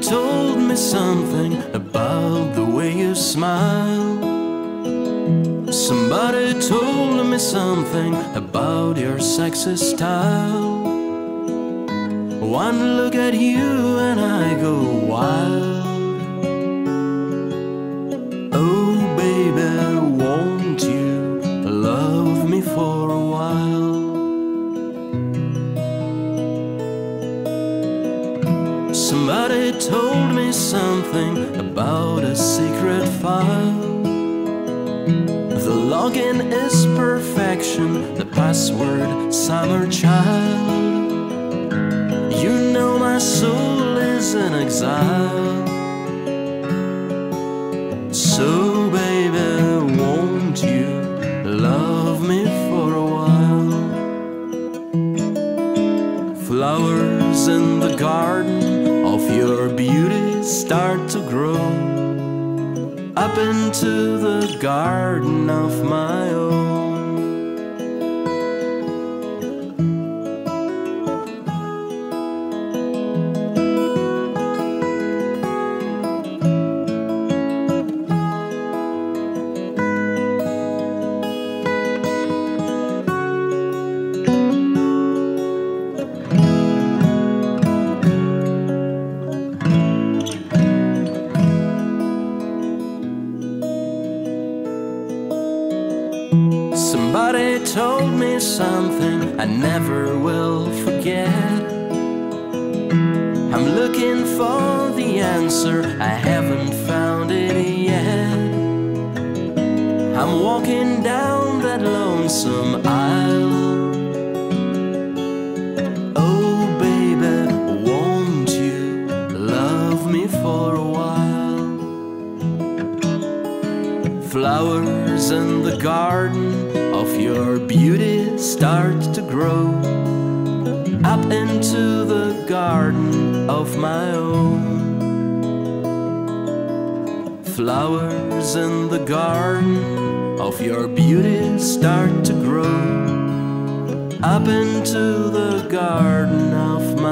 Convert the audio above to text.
told me something about the way you smile. Somebody told me something about your sexy style. One look at you and I Somebody told me something about a secret file. The login is perfection, the password, summer child. You know my soul is in exile. So, baby, won't you love me for a while? Flowers in the garden into the garden of my Somebody told me something I never will forget. I'm looking for the answer, I haven't found it yet. I'm walking down that lonesome aisle. Oh, baby, won't you love me for a while? Flowers in the garden of your beauty start to grow up into the garden of my own. Flowers in the garden of your beauty start to grow up into the garden of my